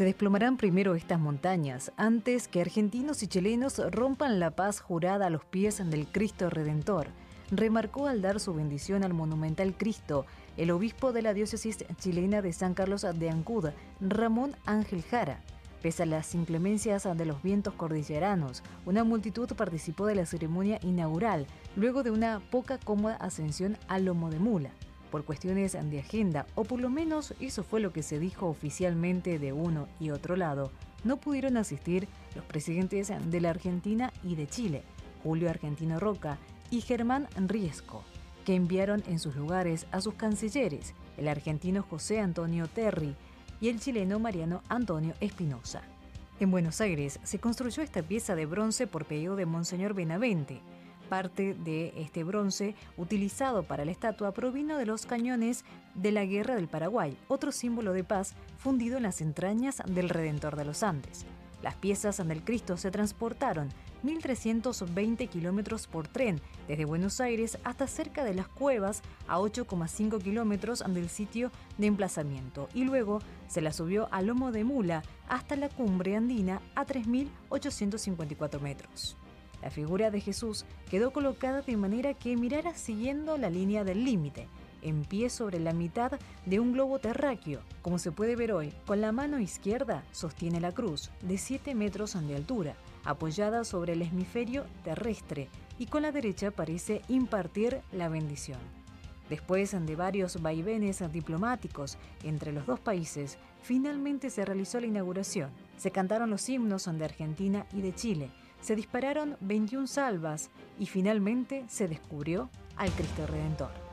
Se desplomarán primero estas montañas antes que argentinos y chilenos rompan la paz jurada a los pies del Cristo Redentor, remarcó al dar su bendición al monumental Cristo el obispo de la diócesis chilena de San Carlos de Ancud, Ramón Ángel Jara. Pese a las inclemencias de los vientos cordilleranos, una multitud participó de la ceremonia inaugural luego de una poca cómoda ascensión al lomo de mula por cuestiones de agenda, o por lo menos eso fue lo que se dijo oficialmente de uno y otro lado, no pudieron asistir los presidentes de la Argentina y de Chile, Julio Argentino Roca y Germán Riesco, que enviaron en sus lugares a sus cancilleres, el argentino José Antonio Terry y el chileno Mariano Antonio Espinosa. En Buenos Aires se construyó esta pieza de bronce por pedido de Monseñor Benavente, Parte de este bronce utilizado para la estatua provino de los cañones de la Guerra del Paraguay, otro símbolo de paz fundido en las entrañas del Redentor de los Andes. Las piezas del Cristo se transportaron 1.320 kilómetros por tren desde Buenos Aires hasta cerca de las cuevas a 8,5 kilómetros del sitio de emplazamiento y luego se la subió a lomo de mula hasta la cumbre andina a 3.854 metros. La figura de Jesús quedó colocada de manera que mirara siguiendo la línea del límite, en pie sobre la mitad de un globo terráqueo. Como se puede ver hoy, con la mano izquierda sostiene la cruz, de 7 metros de altura, apoyada sobre el hemisferio terrestre, y con la derecha parece impartir la bendición. Después de varios vaivenes diplomáticos entre los dos países, finalmente se realizó la inauguración. Se cantaron los himnos de Argentina y de Chile, se dispararon 21 salvas y finalmente se descubrió al Cristo Redentor.